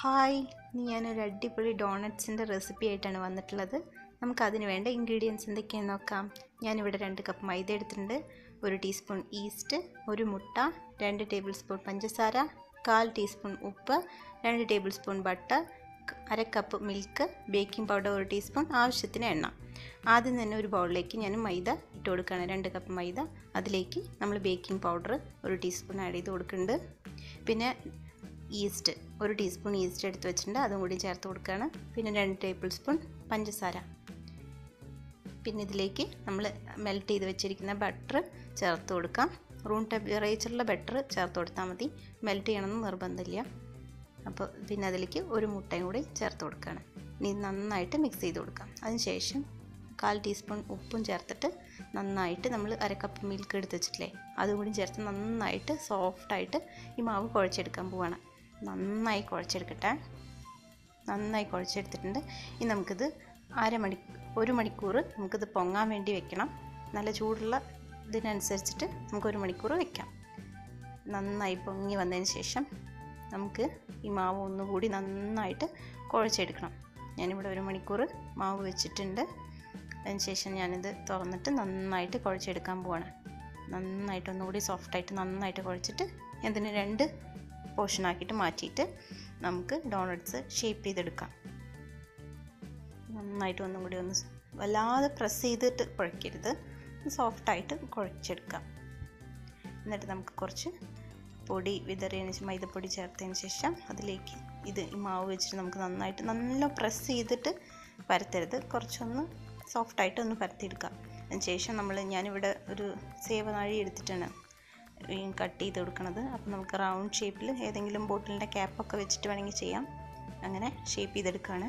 Hi ഇന്ന് ഞാനൊരു അടിപൊളി ഡോണറ്റ്സിന്റെ റെസിപ്പി ആയിട്ടാണ് വന്നിട്ടുള്ളത്. നമുക്ക് അതിന് വേണ്ട ഇൻഗ്രീഡിയൻസ് എന്തൊക്കെയാണെന്ന് നോക്കാം. ഞാനിവിടെ രണ്ട് കപ്പ് മൈദ എടുത്തിട്ടുണ്ട്. ഒരു ടീസ്പൂൺ ഈസ്റ്റ് ഒരു മുട്ട രണ്ട് ടേബിൾ സ്പൂൺ പഞ്ചസാര കാൽ ടീസ്പൂൺ ഉപ്പ് രണ്ട് ടേബിൾ സ്പൂൺ ബട്ടർ അര കപ്പ് മിൽക്ക് ബേക്കിംഗ് പൗഡർ ഒരു ടീസ്പൂൺ ആവശ്യത്തിന് എണ്ണ. ആദ്യം തന്നെ ഒരു ബൗളിലേക്ക് ഞാൻ മൈദ ഇട്ട് കൊടുക്കുകയാണ്. രണ്ട് കപ്പ് മൈദ. അതിലേക്ക് നമ്മൾ ബേക്കിംഗ് പൗഡർ ഒരു ടീസ്പൂൺ ആഡ് ചെയ്ത് കൊടുക്കുന്നുണ്ട്. പിന്നെ ഈസ്റ്റ് ഒരു ടീസ്പൂൺ ഈസ്റ്റ് എടുത്ത് വെച്ചിട്ടുണ്ട്. അതും കൂടി ചേർത്ത് കൊടുക്കുകയാണ്. പിന്നെ രണ്ട് ടേബിൾ സ്പൂൺ പഞ്ചസാര. പിന്നെ ഇതിലേക്ക് നമ്മൾ മെൽറ്റ് ചെയ്ത് വെച്ചിരിക്കുന്ന ബട്ടർ ചേർത്ത് കൊടുക്കാം. റൂം ടെമ്പറേച്ചറിലെ ബട്ടർ ചേർത്ത് കൊടുത്താൽ മതി. മെൽറ്റ് ചെയ്യണമെന്ന് നിർബന്ധമില്ല. അപ്പോൾ പിന്നെ അതിലേക്ക് ഒരു മുട്ടയും കൂടി ചേർത്ത് കൊടുക്കുകയാണ്. ഇനി നന്നായിട്ട് മിക്സ് ചെയ്ത് കൊടുക്കാം. അതിനുശേഷം കാൽ ടീസ്പൂൺ ഉപ്പും ചേർത്തിട്ട് നന്നായിട്ട് നമ്മൾ അര കപ്പ് മിൽക്ക് എടുത്ത് വെച്ചിട്ടില്ലേ? അതും കൂടി ചേർത്ത് നന്നായിട്ട് സോഫ്റ്റായിട്ട് ഈ മാവ് കുഴച്ചെടുക്കാൻ പോവാണ്. നന്നായി കുഴച്ചെടുക്കട്ടെ. നന്നായി കുഴച്ചെടുത്തിട്ടുണ്ട്. ഇനി നമുക്കിത് അരമണി ഒരു മണിക്കൂർ നമുക്കിത് പൊങ്ങാൻ വേണ്ടി വെക്കണം. നല്ല ചൂടുള്ള ഇതിനനുസരിച്ചിട്ട് നമുക്ക് ഒരു മണിക്കൂർ വെക്കാം. നന്നായി പൊങ്ങി വന്നതിന് ശേഷം നമുക്ക് ഈ മാവ് ഒന്നുകൂടി നന്നായിട്ട് കുഴച്ചെടുക്കണം. ഞാനിവിടെ ഒരു മണിക്കൂർ മാവ് വെച്ചിട്ടുണ്ട്. അതിനുശേഷം ഞാനിത് തുറന്നിട്ട് നന്നായിട്ട് കുഴച്ചെടുക്കാൻ പോവാണ്. നന്നായിട്ട് ഒന്നുകൂടി സോഫ്റ്റായിട്ട് നന്നായിട്ട് കുഴച്ചിട്ട് ഇതിന് രണ്ട് പോർഷനാക്കിയിട്ട് മാറ്റിയിട്ട് നമുക്ക് ഡോണട്ട്സ് ഷേപ്പ് ചെയ്തെടുക്കാം. നന്നായിട്ട് ഒന്നും കൂടി ഒന്ന് വല്ലാതെ പ്രസ് ചെയ്തിട്ട് കുഴക്കരുത്. സോഫ്റ്റായിട്ട് കുഴച്ചെടുക്കാം. എന്നിട്ട് നമുക്ക് കുറച്ച് പൊടി വിതറിയതിന് ശേഷം മൈദപ്പൊടി ചേർത്തതിന് ശേഷം അതിലേക്ക് ഇത് ഈ മാവ് വെച്ചിട്ട് നമുക്ക് നന്നായിട്ട് നല്ല പ്രസ് ചെയ്തിട്ട് പരത്തരുത്. കുറച്ചൊന്ന് സോഫ്റ്റായിട്ട് ഒന്ന് പരത്തിയെടുക്കാം. അതിന് ശേഷം നമ്മൾ ഞാനിവിടെ ഒരു സേവനാഴി എടുത്തിട്ടാണ് കട്ട് ചെയ്ത് കൊടുക്കുന്നത് അപ്പോൾ നമുക്ക് റൗണ്ട് ഷേപ്പിൽ ഏതെങ്കിലും ബോട്ടിലിന്റെ ക്യാപ്പൊക്കെ വെച്ചിട്ട് വേണമെങ്കിൽ ചെയ്യാം. അങ്ങനെ ഷേപ്പ് ചെയ്തെടുക്കുകയാണ്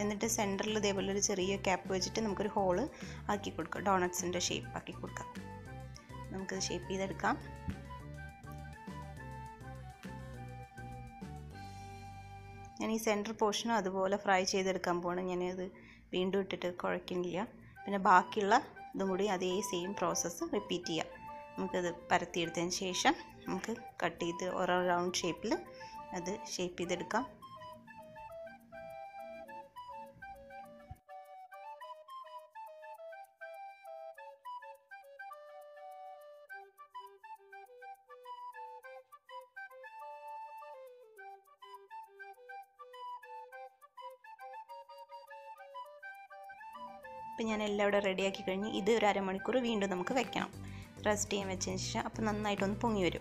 എന്നിട്ട് സെന്ററിൽ ഇതേപോലെ ഒരു ചെറിയ ക്യാപ്പ് വെച്ചിട്ട് നമുക്കൊരു ഹോൾ ആക്കി കൊടുക്കാം. ഡോണറ്റ്സിന്റെ ഷേപ്പ് ആക്കി കൊടുക്കാം. നമുക്കത് ഷേപ്പ് ചെയ്തെടുക്കാം. ഞാൻ ഈ സെന്റർ പോർഷനും അതുപോലെ ഫ്രൈ ചെയ്തെടുക്കാൻ പോകണം ഞാനത് വീണ്ടും ഇട്ടിട്ട് കുഴക്കുന്നില്ല പിന്നെ ബാക്കിയുള്ള ഇതും കൂടി അതേ സെയിം പ്രോസസ്സ് റിപ്പീറ്റ് ചെയ്യാം. നമുക്കത് പരത്തിയെടുത്തതിന് ശേഷം നമുക്ക് കട്ട് ചെയ്ത് ഓരോ റൗണ്ട് ഷേപ്പിൽ അത് ഷേപ്പ് ചെയ്തെടുക്കാം. ഇപ്പം ഞാൻ എല്ലാം ഇവിടെ റെഡിയാക്കി കഴിഞ്ഞ് ഇത് ഒരു അരമണിക്കൂർ വീണ്ടും നമുക്ക് വെക്കണം. റെസ്റ്റ് ചെയ്യാൻ വെച്ചതിന് ശേഷം അപ്പോൾ നന്നായിട്ടൊന്ന് പൊങ്ങി വരും.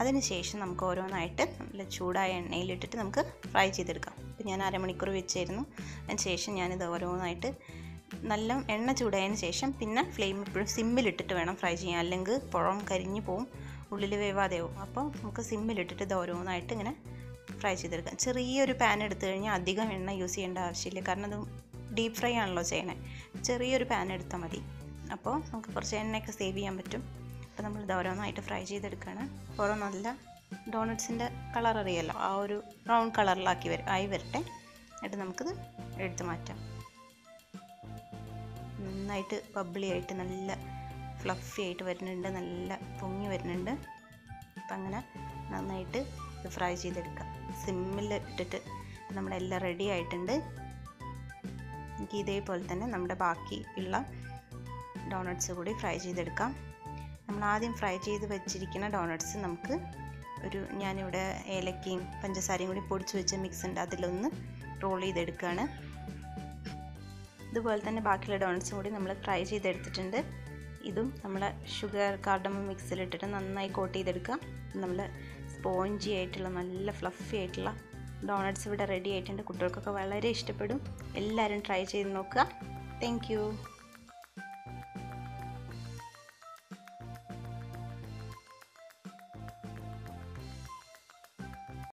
അതിനുശേഷം നമുക്ക് ഓരോന്നായിട്ട് നല്ല ചൂടായ എണ്ണയിലിട്ടിട്ട് നമുക്ക് ഫ്രൈ ചെയ്തെടുക്കാം. അപ്പോൾ ഞാൻ അരമണിക്കൂർ വെച്ചായിരുന്നു. അതിന് ശേഷം ഞാനിത് ഓരോന്നായിട്ട് നല്ല എണ്ണ ചൂടായതിന് ശേഷം പിന്നെ ഫ്ലെയിം എപ്പോഴും സിമ്മിലിട്ടിട്ട് വേണം ഫ്രൈ ചെയ്യാൻ. അല്ലെങ്കിൽ പുറം കരിഞ്ഞു പോവും ഉള്ളിൽ വേവാതെയാവും അപ്പോൾ നമുക്ക് സിമ്മിലിട്ടിട്ട് ഇത് ഓരോന്നായിട്ട് ഇങ്ങനെ ഫ്രൈ ചെയ്തെടുക്കാം. ചെറിയൊരു പാൻ എടുത്തു കഴിഞ്ഞാൽ അധികം എണ്ണ യൂസ് ചെയ്യേണ്ട ആവശ്യമില്ല. കാരണം അത് ഡീപ്പ് ഫ്രൈ ആണല്ലോ ചെയ്യണേ. ചെറിയൊരു പാൻ എടുത്താൽ മതി. അപ്പോൾ നമുക്ക് കുറച്ച് എണ്ണയൊക്കെ സേവ് ചെയ്യാൻ പറ്റും. അപ്പോൾ നമ്മൾ ഇത് ഓരോന്നായിട്ട് ഫ്രൈ ചെയ്തെടുക്കുകയാണ്. നല്ല ഡോണറ്റ്സിന്റെ കളർ അറിയാമല്ലോ ആ ഒരു ബ്രൗൺ കളറിലാക്കി വരും ആയി വരട്ടെ. എന്നിട്ട് നമുക്കിത് എടുത്ത് മാറ്റാം. നന്നായിട്ട് ബബ്ലി ആയിട്ട് നല്ല ഫ്ലഫി ആയിട്ട് വരുന്നുണ്ട്. നല്ല പൊങ്ങി വരുന്നുണ്ട്. അപ്പം അങ്ങനെ നന്നായിട്ട് ഇത് ഫ്രൈ ചെയ്തെടുക്കാം. സിമ്മിൽ ഇട്ടിട്ട് നമ്മളെല്ലാം റെഡി ആയിട്ടുണ്ട്. എനിക്ക് ഇതേപോലെ തന്നെ നമ്മുടെ ബാക്കി ഉള്ള ഡോണറ്റ്സ് കൂടി ഫ്രൈ ചെയ്തെടുക്കാം. നമ്മൾ ആദ്യം ഫ്രൈ ചെയ്ത് വെച്ചിരിക്കുന്ന ഡോണട്ട്സ് നമുക്ക് ഒരു ഞാനിവിടെ ഏലക്കയും പഞ്ചസാരയും കൂടി പൊടിച്ച് വെച്ച മിക്സ് ഉണ്ട്. അതിലൊന്ന് റോൾ ചെയ്തെടുക്കുകയാണ് ഇതുപോലെ തന്നെ ബാക്കിയുള്ള ഡോണട്ട്സും കൂടി നമ്മൾ ഫ്രൈ ചെയ്തെടുത്തിട്ടുണ്ട്. ഇതും നമ്മൾ ഷുഗർ കാർഡമ മിക്സിലിട്ടിട്ട് നന്നായി കോട്ട് ചെയ്തെടുക്കാം. നമ്മൾ സ്പോഞ്ചി ആയിട്ടുള്ള നല്ല ഫ്ലഫി ആയിട്ടുള്ള ഡോണട്ട്സ് ഇവിടെ റെഡി ആയിട്ടുണ്ട്. കുട്ടികൾക്കൊക്കെ വളരെ ഇഷ്ടപ്പെടും. എല്ലാവരും ട്രൈ ചെയ്ത് നോക്കുക. താങ്ക്